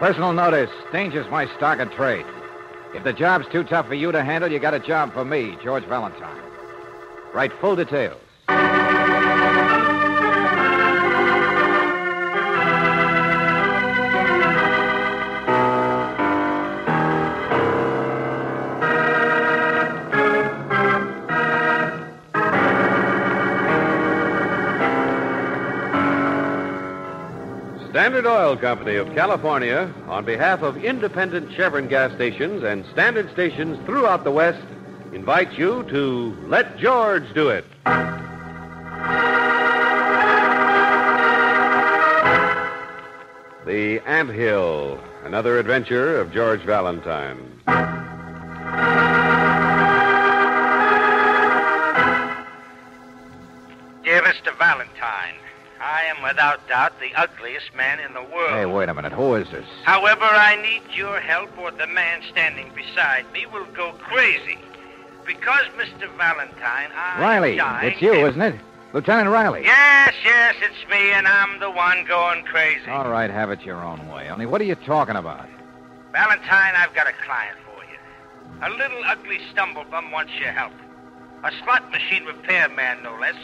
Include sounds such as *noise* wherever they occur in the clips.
Personal notice. Danger's my stock of trade. If the job's too tough for you to handle, you got a job for me, George Valentine. Write full details. Standard Oil Company of California, on behalf of independent Chevron gas stations and standard stations throughout the West, invites you to Let George Do It. The Ant Hill, another adventure of George Valentine. Dear Mr. Valentine, I am without doubt the ugliest man in the world. Hey, wait a minute. Who is this? However, I need your help, or the man standing beside me will go crazy. Because, Mr. Valentine, I Riley. It's you, isn't it? Lieutenant Riley. Yes, yes, it's me, and I'm the one going crazy. All right, have it your own way. Only what are you talking about? Valentine, I've got a client for you. A little ugly stumblebum wants your help. A slot machine repairman, no less.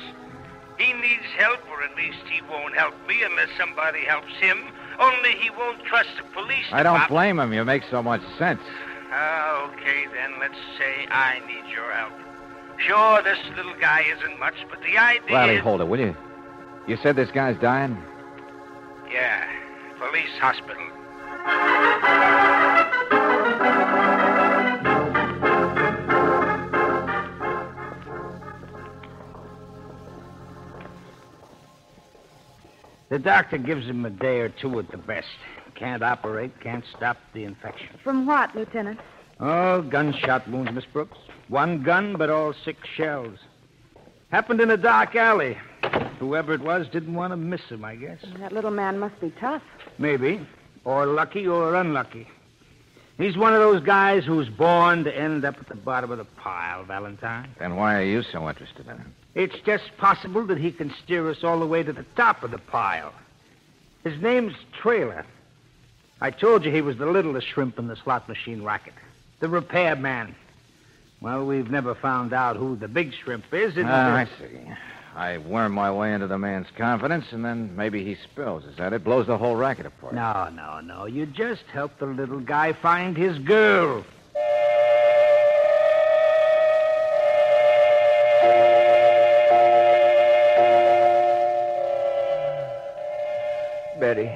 He needs help, or at least he won't help me unless somebody helps him. Only he won't trust the police I don't blame him. You make so much sense. Ah, okay, then let's say I need your help. Sure, this little guy isn't much, but the idea Riley, is... hold it, will you? You said this guy's dying? Yeah, police hospital. The doctor gives him a day or two at the best. Can't operate, can't stop the infection. From what, Lieutenant? Oh, gunshot wounds, Miss Brooks. One gun, but all six shells. Happened in a dark alley. Whoever it was didn't want to miss him, I guess. That little man must be tough. Maybe. Or lucky or unlucky. He's one of those guys who's born to end up at the bottom of the pile, Valentine. Then why are you so interested in him? It's just possible that he can steer us all the way to the top of the pile. His name's Trailer. I told you he was the littlest shrimp in the slot machine racket. The repairman. Well, we've never found out who the big shrimp is. and- Ah, I see. I worm my way into the man's confidence, and then maybe he spills. Is that it? Blows the whole racket apart. No, no, no. You just help the little guy find his girl. Betty.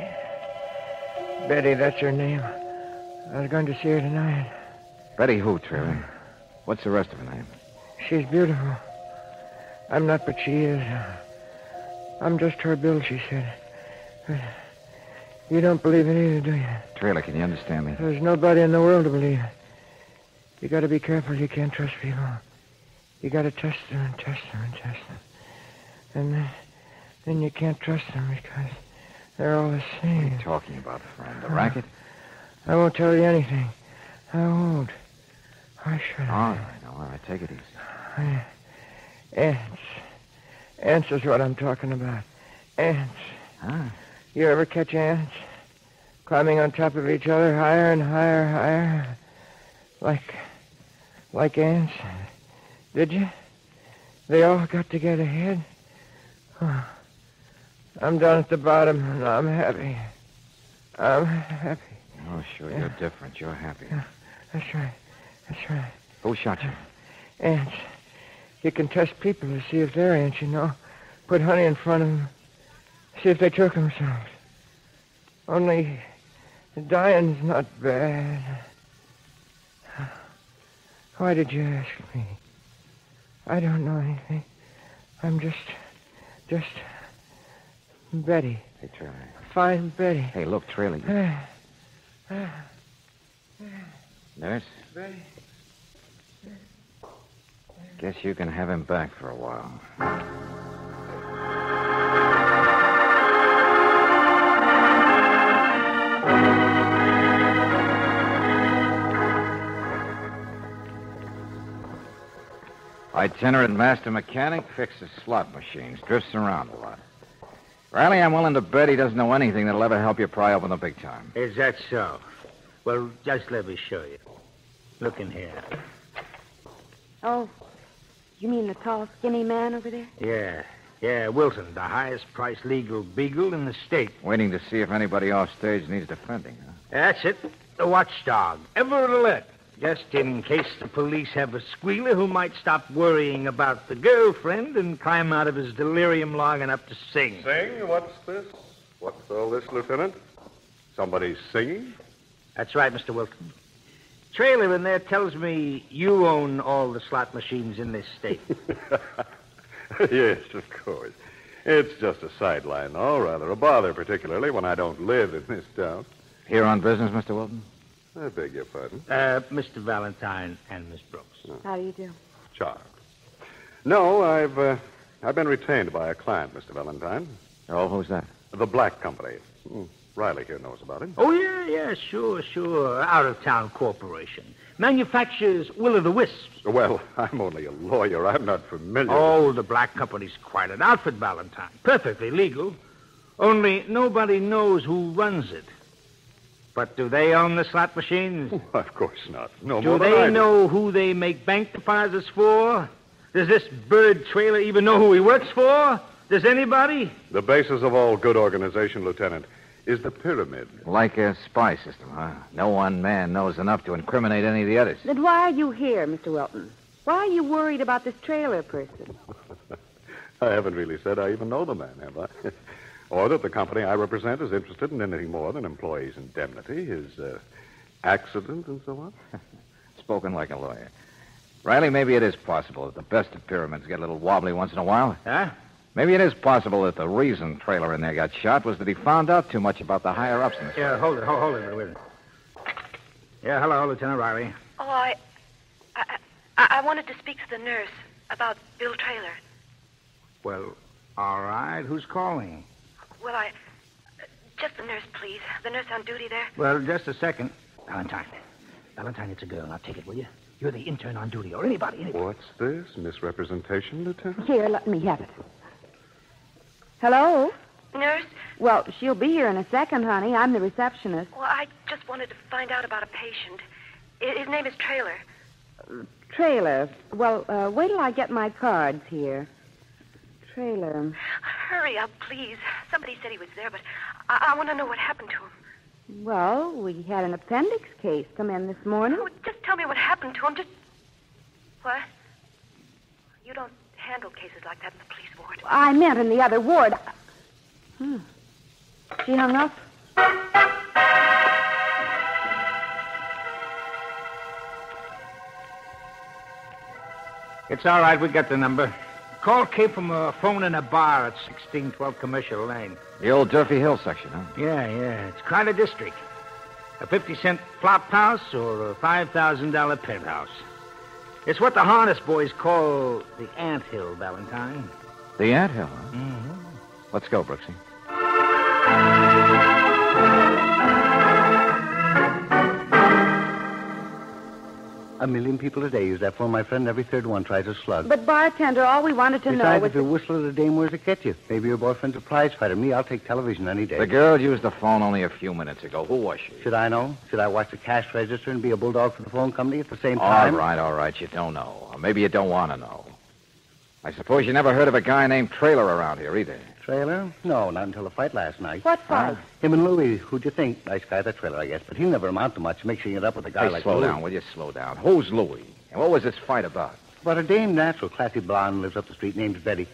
Betty, that's her name. I was going to see her tonight. Betty who, Trailer? What's the rest of her name? She's beautiful. I'm not, but she is. I'm just her Bill, she said. But you don't believe it either, do you? Trailer, can you understand me? There's nobody in the world to believe. You got to be careful. You can't trust people. You got to test them and test them and test them. And then, then you can't trust them because they're all the What are same. you talking about, friend? The uh, racket? I won't tell you anything. I won't. I should. All right, all right. Take it easy. Ants. Ants is what I'm talking about. Ants. Huh? You ever catch ants? Climbing on top of each other higher and higher, higher. Like. like ants. Did you? They all got to get ahead. Huh. I'm down at the bottom and I'm happy. I'm happy. Oh, sure. You're different. You're happy. That's right. That's right. Who shot you? Ants. You can test people to see if they're ants, you know. Put honey in front of them. See if they choke themselves. Only the dying's not bad. Why did you ask me? I don't know anything. I'm just, just Betty. Hey, Trailer. Fine Betty. Hey, look, Trailer. you- eh. Nurse? Betty. Guess you can have him back for a while. Itinerant master mechanic fixes slot machines, drifts around a lot. Riley, I'm willing to bet he doesn't know anything that'll ever help you pry open the big time. Is that so? Well, just let me show you. Look in here. Oh, you mean the tall, skinny man over there? Yeah, yeah, Wilton, the highest priced legal beagle in the state. Waiting to see if anybody off stage needs defending, huh? That's it. The watchdog. Ever alert. Just in case the police have a squealer who might stop worrying about the girlfriend and climb out of his delirium long enough to sing. Sing? What's this? What's all this, Lieutenant? Somebody singing? That's right, Mr. Wilton. Trailer in there tells me you own all the slot machines in this state. *laughs* yes, of course. It's just a sideline, though, rather a bother, particularly when I don't live in this town. Here on business, Mr. Wilton? I beg your pardon. Uh, Mr. Valentine and Miss Brooks. How do you do? Charles. No, I've uh, I've been retained by a client, Mr. Valentine. Oh, who's that? The Black Company. Hmm, Riley here knows about it. Oh, yeah, yeah, sure, sure. Out of town corporation. Manufactures Will o' the Wisps. Well, *laughs* I'm only a lawyer. I'm not familiar. Oh, the Black Company's quite an outfit, Valentine. Perfectly legal. Only nobody knows who runs it. But do they own the slot machines? with... *laughs* Of course not. No Do more than they I do. know who they make bank deposits for? Does this bird trailer even know who he works for? Does anybody? The basis of all good organization, Lieutenant, is the pyramid. Like a spy system, huh? No one man knows enough to incriminate any of the others. Then why are you here, Mr. Wilton? Why are you worried about this trailer person? *laughs* I haven't really said I even know the man, have I? *laughs* or that the company I represent is interested in anything more than employees' indemnity, his uh, accident, and so on. *laughs* Spoken like a lawyer. Riley, maybe it is possible that the best of pyramids get a little wobbly once in a while. Huh? Maybe it is possible that the reason trailer in there got shot was that he found out too much about the higher ups in this. Yeah, hold it, hold, hold it, wait a minute. Yeah, hello, Lieutenant Riley. Oh, I, I, I, I wanted to speak to the nurse about Bill Trailer. Well, all right. Who's calling? Well, I, just the nurse, please. The nurse on duty there. Well, just a second. Valentine. Valentine, it's a girl. Now take it, will you? You're the intern on duty, or anybody, anybody. What's this? Misrepresentation, Lieutenant? Here, let me have it. Hello? Nurse. Well, she'll be here in a second, honey. I'm the receptionist. Well, I just wanted to find out about a patient. His name is Traylor. Trailer. Well, uh, wait till I get my cards here. Trailer. Hurry up, please. Somebody said he was there, but I, I want to know what happened to him. Well, we had an appendix case come in this morning. Oh, just tell me what happened to him. Just what? You don't handle cases like that in the police ward. I meant in the other ward. Hmm. She hung up. It's all right. We got the number. Call came from a phone in a bar at 1612 Commercial Lane. The old Durfee Hill section, huh? Yeah, yeah. It's a district. A 50 cent flop house or a $5,000 penthouse. It's what the harness boys call the ant hill, Valentine. The ant hill, huh? Mm-hmm. Let's go, Brooksy. A million people a day use that phone. My friend, every third one tries a slug. But, bartender, all we wanted to know Besides, was. if you whistle at a dame, where's it get you? Maybe your boyfriend's a prize fighter. Me, I'll take television any day. The girl used the phone only a few minutes ago. Who was she? Should I know? Should I watch the cash register and be a bulldog for the phone company at the same time? right, all right. You don't know. Or maybe you don't want to know. I suppose you never heard of a guy named Trailer around here either. Trailer? No, not until the fight last night. What fight? Uh, him and Louis. Who'd you think? Nice guy, that trailer, I guess. But he'll never amount to much, mixing it up with a guy Hey, like slow Louis. down, will you? Slow down. Who's Louis? And what was this fight about? But a dame natural, classy blonde, lives up the street, name's Betty.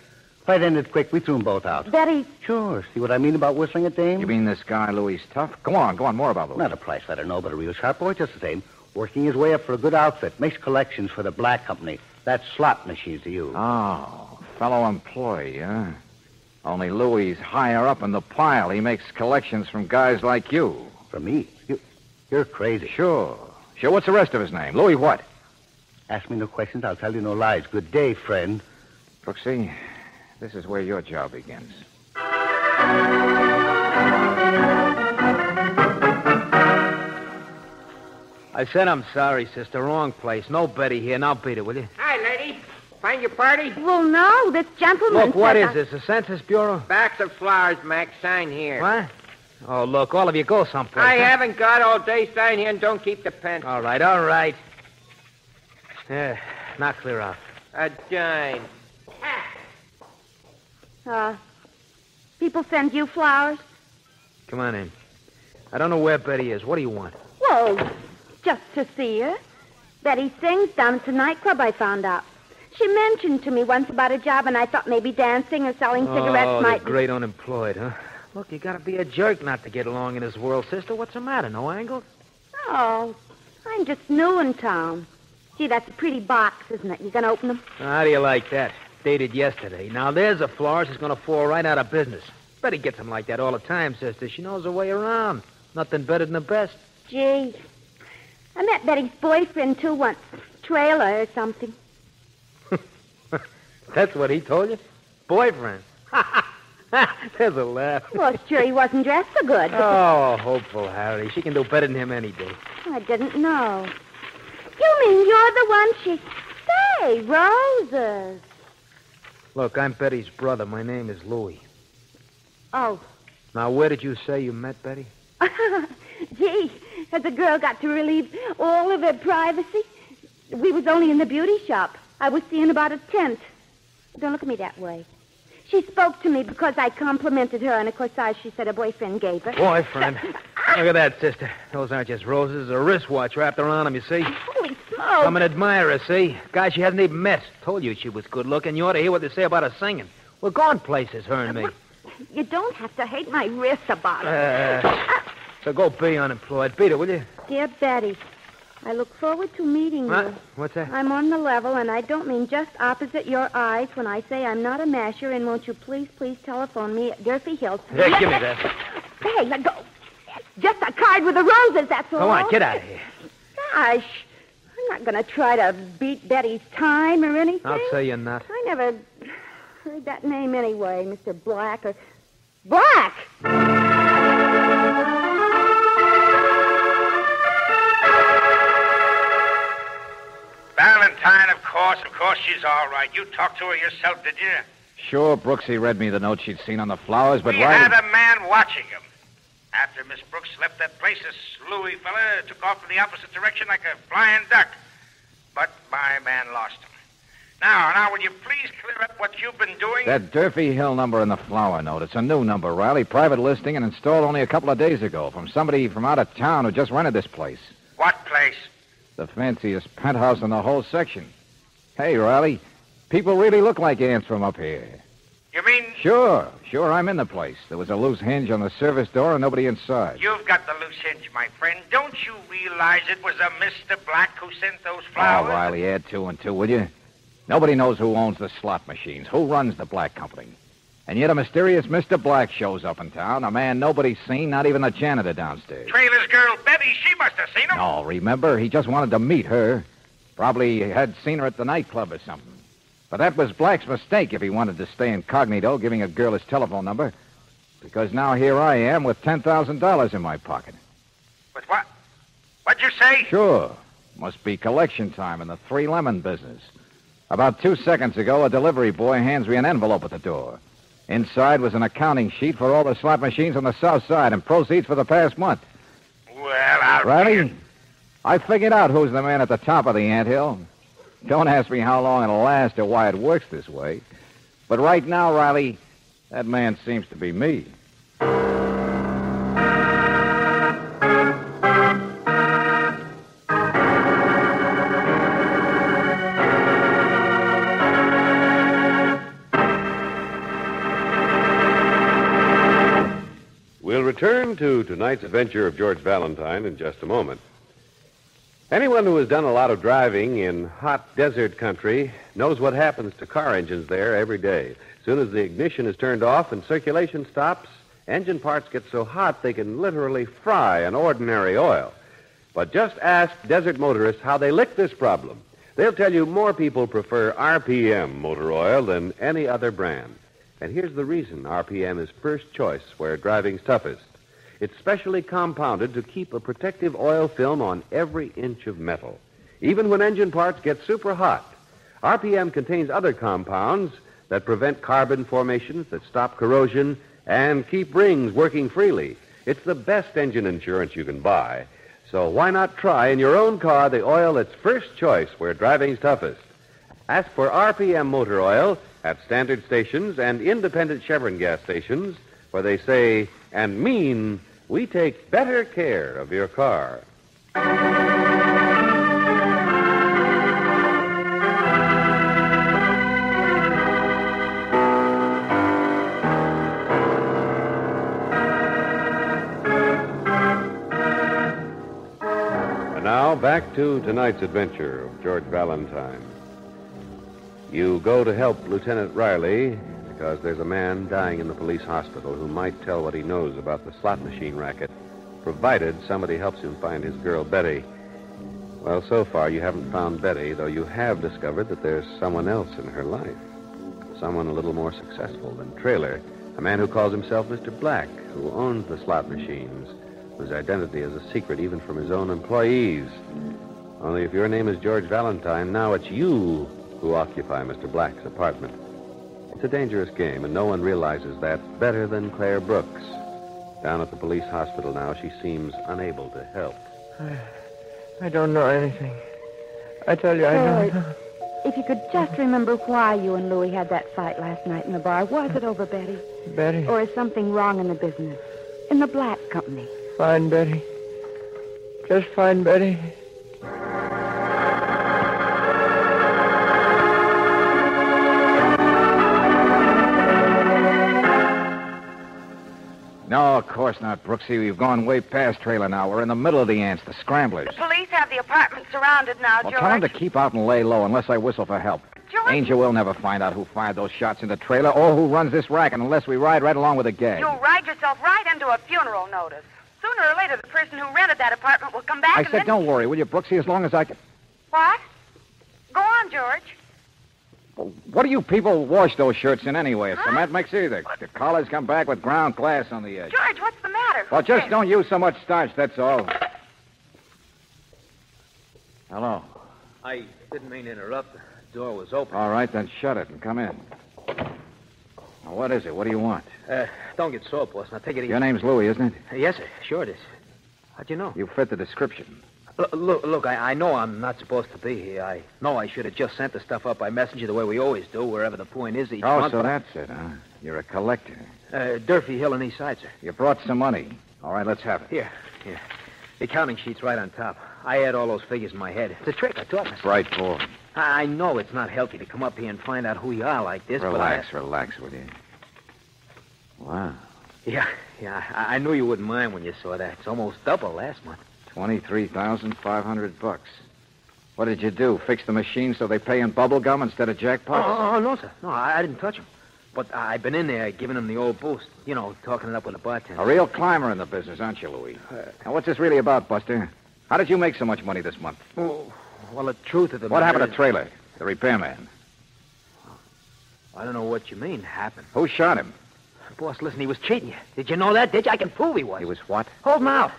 Fight ended quick. We threw them both out. Betty. Sure. See what I mean about whistling at dame? You mean this guy Louis tough? Go on, go on. More about Louis. Not a price fighter, no, but a real sharp boy, just the same. Working his way up for a good outfit. Makes collections for the black company. That's slot machines to you. Oh, fellow employee, huh? Only Louis's higher up in the pile. He makes collections from guys like you. From me? You, you're crazy. Sure. Sure, what's the rest of his name? Louis what? Ask me no questions, I'll tell you no lies. Good day, friend. Brooksy, this is where your job begins. I said I'm sorry, sister. Wrong place. No Betty here. Now beat it, will you? Hi, lady. Find your party? Well, no, this gentleman. Look, what is I- this? The Census Bureau? Backs of flowers, Mac. Sign here. What? Oh, look, all of you go someplace. I huh? haven't got all day. Sign here and don't keep the pen. All right, all right. Yeah, now clear out. A dime. Uh, people send you flowers? Come on in. I don't know where Betty is. What do you want? Well, just to see her. Betty sings down at the nightclub, I found out. She mentioned to me once about a job, and I thought maybe dancing or selling oh, cigarettes oh, might the great unemployed, huh? Look, you gotta be a jerk not to get along in this world, sister. What's the matter? No angles? Oh, I'm just new in town. Gee, that's a pretty box, isn't it? You gonna open them? How do you like that? Dated yesterday. Now, there's a florist who's gonna fall right out of business. Betty gets them like that all the time, sister. She knows her way around. Nothing better than the best. Gee, I met Betty's boyfriend, too, once. Trailer or something. That's what he told you? Boyfriend. *laughs* There's a laugh. Well, sure he wasn't dressed so good. Oh, hopeful Harry. She can do better than him any day. I didn't know. You mean you're the one she... Say, roses. Look, I'm Betty's brother. My name is Louis. Oh, Now, where did you say you met Betty? *laughs* gee, has the girl got to relieve all of her privacy? We was only in the beauty shop. I was seeing about a tent. Don't look at me that way. She spoke to me because I complimented her on a corsage she said her boyfriend gave her. Boyfriend. Look at that, sister. Those aren't just roses. A wristwatch wrapped around him, you see? Holy smoke! I'm an admirer, see? Guy she hasn't even met. Told you she was good looking. You ought to hear what they say about her singing. We're going places, her and me. You don't have to hate my wrist about it. Uh, so go be unemployed. Beat it, will you? Dear Betty, I look forward to meeting What? you. What's that? I'm on the level, and I don't mean just opposite your eyes when I say I'm not a masher, and won't you please, please telephone me at Durfee Hills? Here, give me that. Hey, let go. Just a card with the roses, that's all. Come on, get out of here. Gosh, I'm not going to try to beat Betty's time or anything. I'll say you're not. I never heard that name anyway, Mr. Black or... Black! Course, of course she's all right. You talked to her yourself, did you? Sure, Brooksy read me the note she'd seen on the flowers, but we right. had a man watching him. After Miss Brooks left that place, this Louis fella took off in the opposite direction like a flying duck. But my man lost him. Now, now, will you please clear up what you've been doing? That Durfee Hill number in the flower note. It's a new number, Riley. Private listing and installed only a couple of days ago from somebody from out of town who just rented this place. What place? The fanciest penthouse in the whole section. Hey, Riley, people really look like ants from up here. You mean Sure, sure, I'm in the place. There was a loose hinge on the service door and nobody inside. you've got the loose hinge, my friend? Don't you realize it was a Mr. Black who sent those Oh, flowers? Riley, add two and two, will you? Nobody knows who owns the slot machines, who runs the Black Company. And yet a mysterious Mr. Black shows up in town, a man nobody's seen, not even the janitor downstairs. Trailer's girl, Betty, she must have seen him. No, remember, he just wanted to meet her. Probably had seen her at the nightclub or something. But that was Black's mistake if he wanted to stay incognito, giving a girl his telephone number. Because now here I am with $10,000 in my pocket. But what? What'd you say? Sure. Must be collection time in the three lemon business. About two seconds ago, a delivery boy hands me an envelope at the door. Inside was an accounting sheet for all the slot machines on the south side and proceeds for the past month. Well, I'll... Riley, I figured out who's the man at the top of the anthill. Don't ask me how long it'll last or why it works this way. But right now, Riley, that man seems to be me. We'll return to tonight's adventure of George Valentine in just a moment. Anyone who has done a lot of driving in hot desert country knows what happens to car engines there every day. As soon as the ignition is turned off and circulation stops, engine parts get so hot they can literally fry an ordinary oil. But just ask desert motorists how they lick this problem. They'll tell you more people prefer RPM motor oil than any other brand. And here's the reason RPM is first choice where driving's toughest. It's specially compounded to keep a protective oil film on every inch of metal. Even when engine parts get super hot, RPM contains other compounds that prevent carbon formations, that stop corrosion, and keep rings working freely. It's the best engine insurance you can buy. So why not try in your own car the oil that's first choice where driving's toughest? Ask for RPM motor oil at standard stations and independent Chevron gas stations where they say and mean we take better care of your car. And now back to tonight's adventure of George Valentine. You go to help Lieutenant Riley because there's a man dying in the police hospital who might tell what he knows about the slot machine racket, provided somebody helps him find his girl, Betty. Well, so far you haven't found Betty, though you have discovered that there's someone else in her life. Someone a little more successful than Trailer. A man who calls himself Mr. Black, who owns the slot machines, whose identity is a secret even from his own employees. Only if your name is George Valentine, now it's you who occupy Mr. Black's apartment. It's a dangerous game, and no one realizes that better than Claire Brooks. Down at the police hospital now, she seems unable to help. I *sighs* I don't know anything. I tell you, I don't know. If you could just remember why you and Louis had that fight last night in the bar, was it over Betty? Betty. Or is something wrong in the business? In the black company? Find Betty. Just find Betty. No, of course not, Brooksy. We've gone way past trailer now. We're in the middle of the ants, the scramblers. The police have the apartment surrounded now, Well, George. tell them to keep out and lay low unless I whistle for help. George, Angel will never find out who fired those shots in the trailer or who runs this racket unless we ride right along with the gang. you'll ride yourself right into a funeral notice. Sooner or later, the person who rented that apartment will come back I said, then... don't worry, will you, Brooksy, as long as I can. What? Go on, George. What do you people wash those shirts in anyway? If cement makes either. The collars come back with ground glass on the edge. George, what's the matter? Well, just Hey, don't use so much starch, that's all. Hello. I didn't mean to interrupt. The door was open. All right, then shut it and come in. Now, what is it? What do you want? Uh, don't get sore, boss. Now take it easy. Your name's Louis, isn't it? Uh, Yes, sir. Sure it is. How'd you know? You fit the description. Look, look, look I, I know I'm not supposed to be here. I know I should have just sent the stuff up by messenger the way we always do, wherever the point is each Oh, month. so but- that's it, huh? You're a collector. Uh, Durfee Hill and East Side, sir. You brought some money. All right, let's have it. Here, here. The accounting sheet's right on top. I had all those figures in my head. It's a trick, I taught myself. Right, Paul. I I know it's not healthy to come up here and find out who you are like this, Relax, relax will you. Wow. Yeah, yeah, I, I knew you wouldn't mind when you saw that. It's almost double last month. Twenty-three thousand five hundred bucks. What did you do? Fix the machine so they pay in bubble gum instead of Oh, jackpots? oh, oh, no, sir. No, I, I didn't touch him. But I've been in there giving him the old boost. You know, talking it up with the bartender. A real climber in the business, aren't you, Louis? Uh, now, what's this really about, Buster? How did you make so much money this month? Oh, well, the truth of the What happened to is- Trailer, the repairman? I don't know what you mean, happened. Who shot him? Boss, listen, he was cheating you. Did you know that? Did you? I can prove he was. He was what? Hold him out.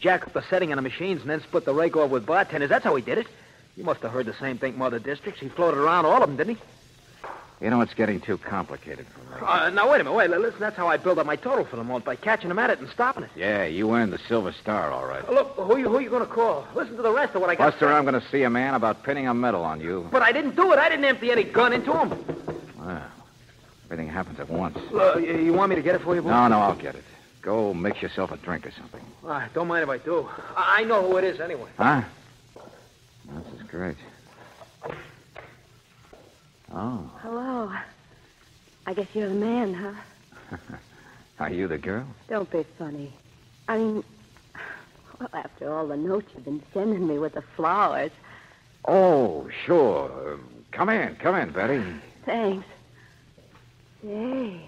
Jack up the setting on the machines and then split the rake off with bartenders. That's how he did it. You must have heard the same thing from other districts. He floated around all of them, didn't he? You know, it's getting too complicated for me. Uh, now, wait a minute. Wait, listen, that's how I build up my total for the month, by catching him at it and stopping it. Yeah, you earned the Silver Star, all right. Uh, Look, who you, who you going to call? Listen to the rest of what I got. Buster. I'm going to see a man about pinning a medal on you. But I didn't do it. I didn't empty any gun into him. Well, Everything happens at once. Uh, you, you want me to get it for you, boy? No, no, I'll get it. Go mix yourself a drink or something. Uh, don't mind if I do. I, I know who it is anyway. Huh? This is great. Oh, Hello. I guess you're the man, huh? *laughs* are you the girl? Don't be funny. I mean, well, after all the notes you've been sending me with the flowers. Oh, sure. Come in, come in, Betty. Thanks. Say,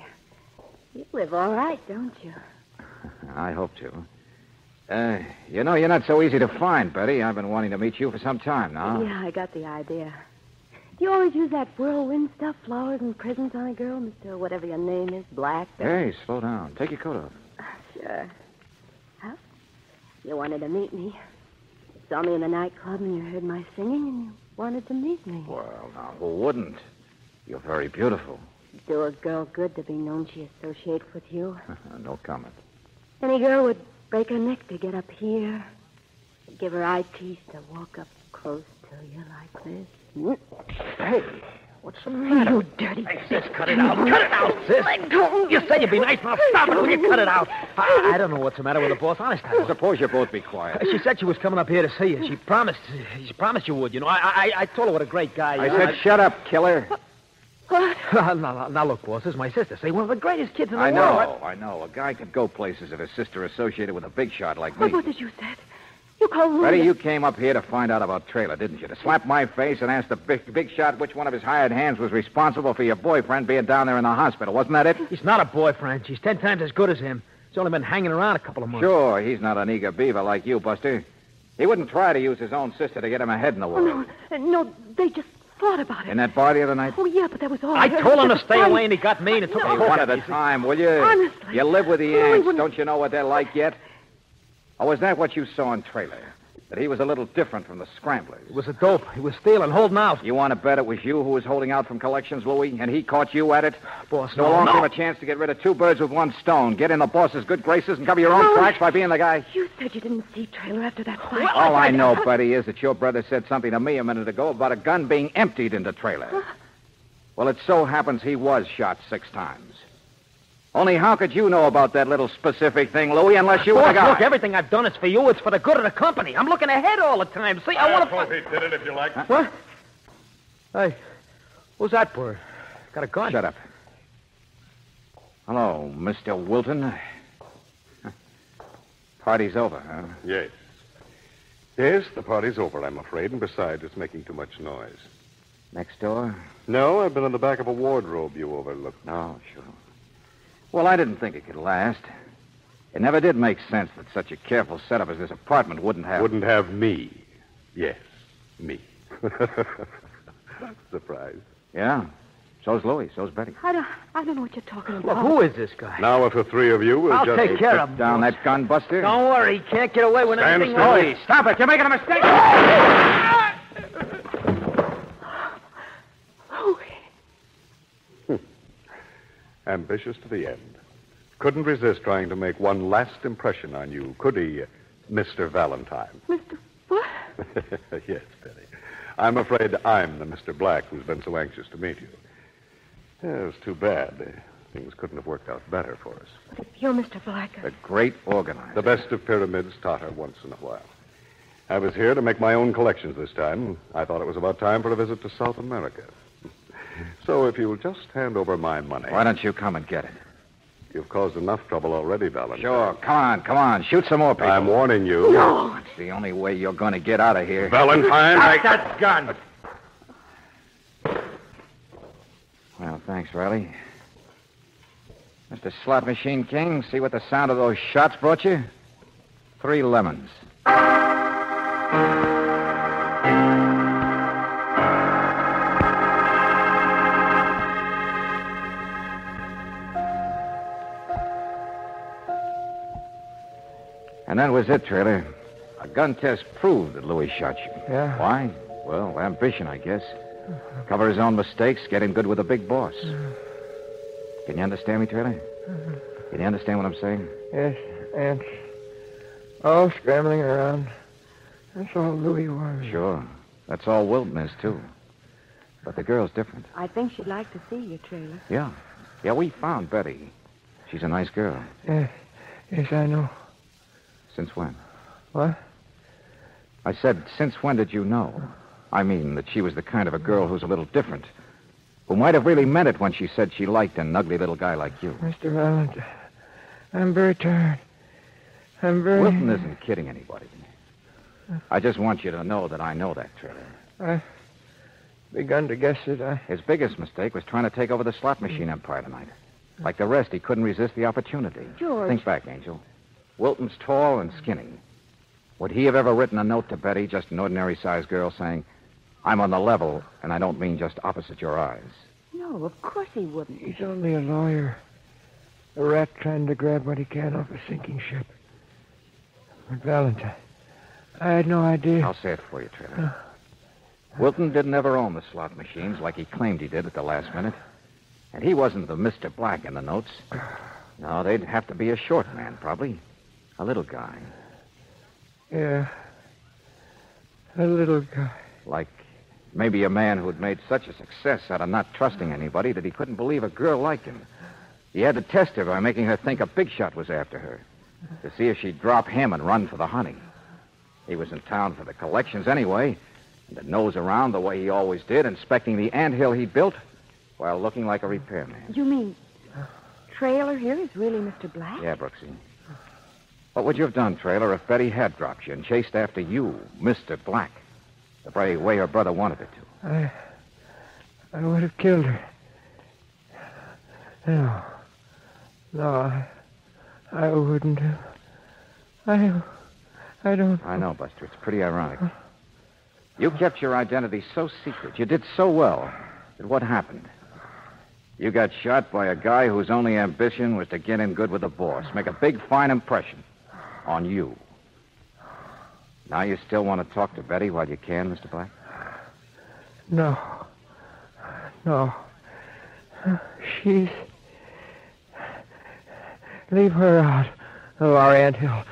you live all right, don't you? I hope to. Uh, you know, you're not so easy to find, Betty. I've been wanting to meet you for some time now. Yeah, I got the idea. Do you always use that whirlwind stuff, flowers and presents on a girl, Mr. whatever your name is, Black? Hey, slow down. Take your coat off. Sure. Well, you wanted to meet me. You saw me in the nightclub and you heard my singing and you wanted to meet me. Well, now, who wouldn't? You're very beautiful. Do a girl good to be known she associates with you. *laughs* no comment. Any girl would break her neck to get up here. Give her eye teeth to walk up close to you like this. Hey, what's the matter? You dirty Hey, sis, cut it out. Cut it out, sis. You said you'd be nice. Now stop it. Will you cut it out? I, I don't know what's the matter with the boss. Honest, I don't. Suppose you both be quiet. She said she was coming up here to see you. She promised. She promised you would. You know, I I, I told her what a great guy. you I you said, shut up, killer. What? *laughs* now, now, now, look, boss. This is my sister. Say one of the greatest kids in the world. I world. know, I know. A guy could go places if his sister associated with a big shot like me. What was it you said? You called Louis. Betty, you came up here to find out about Trailer, didn't you? To slap my face and ask the big, big shot which one of his hired hands was responsible for your boyfriend being down there in the hospital. Wasn't that it? He's not a boyfriend. She's ten times as good as him. He's only been hanging around a couple of months. Sure, he's not an eager beaver like you, Buster. He wouldn't try to use his own sister to get him ahead in the Oh, world. no, no, they just thought about it. In that bar the other night? Oh, yeah, but that was all. I heard. told him to stay one- away, and he got mean and took No. a Hey, one hook at a time, will you? Honestly. You live with the Louis ants. Don't you know what they're like yet? Or was that what you saw in Trailer? That he was a little different from the scramblers? It was a dope. He was stealing, holding out. You want to bet it was you who was holding out from collections, Louis, and he caught you at it? Boss, So no, long no. a chance to get rid of two birds with one stone. Get in the boss's good graces and cover your own No. tracks by being the guy. You said you didn't see Trailer after that fight. All I know, Buddy, is that your brother said something to me a minute ago about a gun being emptied in the trailer. Well, it so happens he was shot six times. Only how could you know about that little specific thing, Louis, unless you were the guy? look, everything I've done is for you. It's for the good of the company. I'm looking ahead all the time. See, I want to. he did it if you like. What? Hey, who's that bird? Got a gun. Shut up. Hello, Mr. Wilton. Party's over, huh? Yes. Yes, the party's over, I'm afraid, and besides, it's making too much noise. Next door? No, I've been in the back of a wardrobe you overlooked. Oh, sure. Well, I didn't think it could last. It never did make sense that such a careful setup as this apartment wouldn't have. Wouldn't have me. Yes, me. *laughs* Surprise. Yeah. So's Louis. So's Betty. I don't, I don't know what you're talking Look, about. who is this guy? Now, if the three of you will I'll just... take care of him. down that gun, Buster. Don't worry, he can't get away with Stand anything. still. Louis, stop it. You're making a mistake. *laughs* *laughs* Ambitious to the end. Couldn't resist trying to make one last impression on you, could he, Mr. Valentine? Mr. What? *laughs* yes, Betty. I'm afraid I'm the Mr. Black who's been so anxious to meet you. Yeah, it's too bad. Things couldn't have worked out better for us. You're Mr. Black, A great organizer. The best of pyramids totter once in a while. I was here to make my own collections this time. I thought it was about time for a visit to South America. So if you'll just hand over my money. Why don't you come and get it? You've caused enough trouble already, Valentine. Sure. Come on, come on. Shoot some more people. I'm warning you. No. It's the only way you're going to get out of here. Valentine, I... that gun. Well, thanks, Riley. Mr. Slot Machine King, see what the sound of those shots brought you? Three lemons. And that was it, Trailer. A gun test proved that Louis shot you. Yeah. Why? Well, ambition, I guess. Cover his own mistakes, get in good with the big boss. Can you understand me, Trailer? Mm-hmm. Can you understand what I'm saying? Yes, ants. All scrambling around. That's all Louis was. Sure. That's all Wilton is, too. But the girl's different. I think she'd like to see you, Trailer. Yeah. Yeah, we found Betty. She's a nice girl. Yes, yes, I know. Since when? What? I said, since when did you know? I mean, that she was the kind of a girl who's a little different. Who might have really meant it when she said she liked an ugly little guy like you. Mr. Valentine, I'm very tired. I'm very... Wilton isn't kidding anybody. I just want you to know that I know that, Trailer. I've begun to guess it. I... His biggest mistake was trying to take over the slot machine empire tonight. Like the rest, he couldn't resist the opportunity. George. Think back, Angel. Wilton's tall and skinny. Would he have ever written a note to Betty, just an ordinary sized girl, saying, I'm on the level, and I don't mean just opposite your eyes? No, of course he wouldn't. He's only a lawyer. A rat trying to grab what he can off a sinking ship. But Valentine, I had no idea. I'll say it for you, Trailer. Wilton didn't ever own the slot machines like he claimed he did at the last minute. And he wasn't the Mr. Black in the notes. No, they'd have to be a short man, probably. A little guy. Yeah. A little guy. Like maybe a man who'd made such a success out of not trusting anybody that he couldn't believe a girl liked him. He had to test her by making her think a big shot was after her, to see if she'd drop him and run for the hunting. He was in town for the collections anyway, and to nose around the way he always did, inspecting the ant hill he built while looking like a repairman. You mean Trailer here is really Mr. Black? Yeah, Brooksy. What would you have done, Trailer, if Betty had dropped you and chased after you, Mr. Black, the very way her brother wanted her to? I. I would have killed her. No. No, I. I wouldn't have. I. I don't. I know, Buster. It's pretty ironic. You kept your identity so secret. You did so well. But what happened? You got shot by a guy whose only ambition was to get in good with the boss, make a big, fine impression on you. Now you still want to talk to Betty while you can, Mr. Black? No. No. She's. Leave her out of our anthill.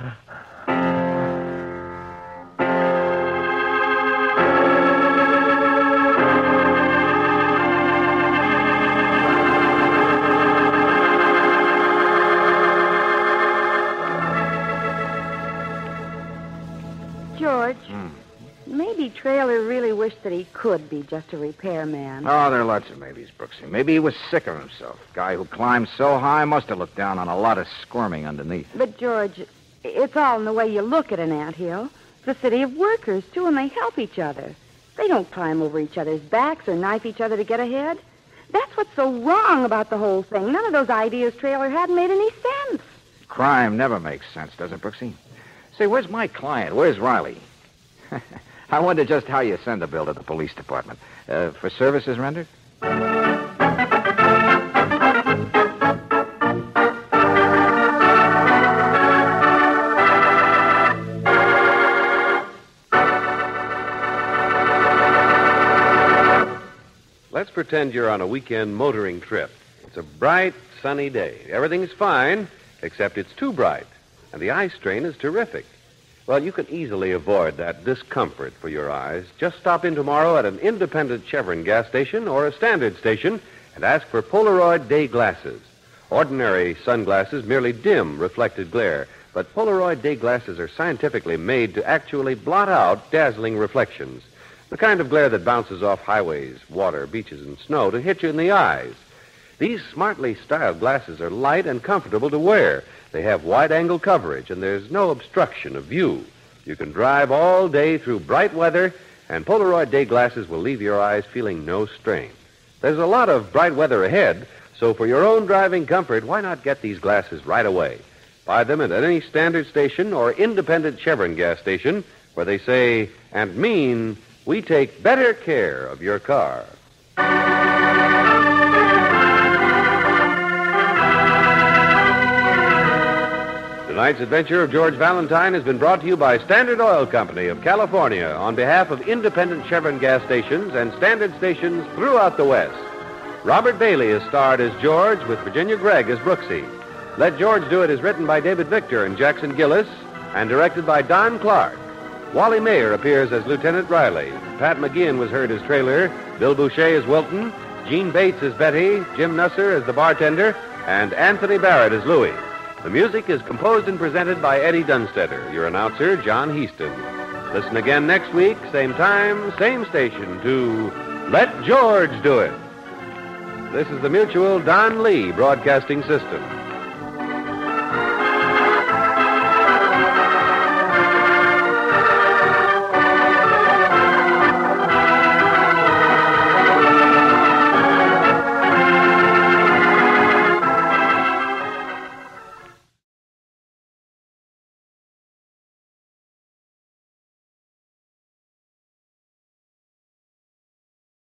Maybe Trailer really wished that he could be just a repairman. Oh, there are lots of maybes, Brooksy. Maybe he was sick of himself. Guy who climbed so high must have looked down on a lot of squirming underneath. But, George, it's all in the way you look at an anthill. It's a city of workers, too, and they help each other. They don't climb over each other's backs or knife each other to get ahead. That's what's so wrong about the whole thing. None of those ideas Trailer had made any sense. Crime never makes sense, does it, Brooksy? Say, where's my client? Where's Riley? *laughs* I wonder just how you send a bill to the police department. Uh, for services rendered? Let's pretend you're on a weekend motoring trip. It's a bright, sunny day. Everything's fine, except it's too bright, and the eye strain is terrific. Well, you can easily avoid that discomfort for your eyes. Just stop in tomorrow at an independent Chevron gas station or a standard station and ask for Polaroid day glasses. Ordinary sunglasses merely dim reflected glare, but Polaroid day glasses are scientifically made to actually blot out dazzling reflections. The kind of glare that bounces off highways, water, beaches, and snow to hit you in the eyes. These smartly styled glasses are light and comfortable to wear. They have wide angle coverage, and there's no obstruction of view. You can drive all day through bright weather, and Polaroid day glasses will leave your eyes feeling no strain. There's a lot of bright weather ahead, so for your own driving comfort, why not get these glasses right away? Buy them at any standard station or independent Chevron gas station where they say and mean we take better care of your car. Tonight's adventure of George Valentine has been brought to you by Standard Oil Company of California on behalf of independent Chevron gas stations and standard stations throughout the West. Robert Bailey is starred as George with Virginia Gregg as Brooksy. Let George Do It is written by David Victor and Jackson Gillis and directed by Don Clark. Wally Maher appears as Lieutenant Riley. Pat McGeehan was heard as Trailer. Bill Bouchey as Wilton. Jeanne Bates as Betty. Jim Nusser as the bartender. And Anthony Barrett as Louis. The music is composed and presented by Eddie Dunstedter. Your announcer, John Heistand. Listen again next week, same time, same station, to Let George Do It. This is the Mutual Don Lee Broadcasting System.